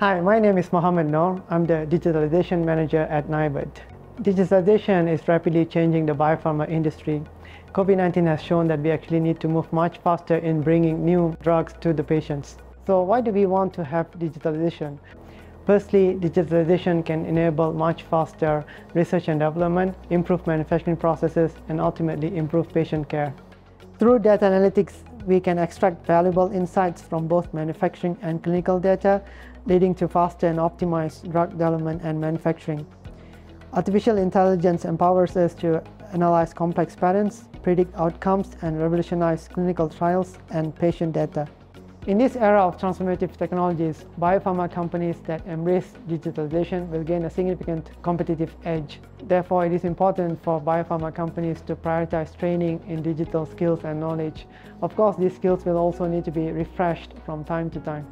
Hi, my name is Mohamed Noor. I'm the Digitalization Manager at NIBRT. Digitalization is rapidly changing the biopharma industry. COVID-19 has shown that we actually need to move much faster in bringing new drugs to the patients. So why do we want to have digitalization? Firstly, digitalization can enable much faster research and development, improve manufacturing processes, and ultimately improve patient care. Through data analytics, we can extract valuable insights from both manufacturing and clinical data, leading to faster and optimized drug development and manufacturing. Artificial intelligence empowers us to analyze complex patterns, predict outcomes, and revolutionize clinical trials and patient data. In this era of transformative technologies, biopharma companies that embrace digitalization will gain a significant competitive edge. Therefore, it is important for biopharma companies to prioritize training in digital skills and knowledge. Of course, these skills will also need to be refreshed from time to time.